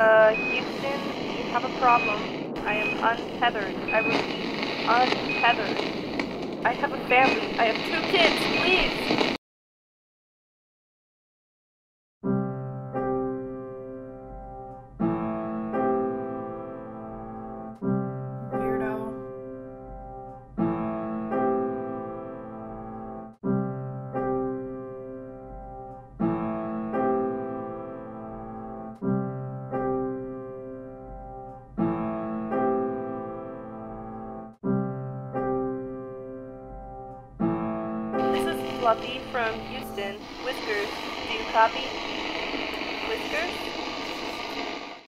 Uh, Houston, you have a problem. I am untethered. I was untethered. I have a family. I have two kids. Please! Fluffy from Houston. Whiskers, do you copy?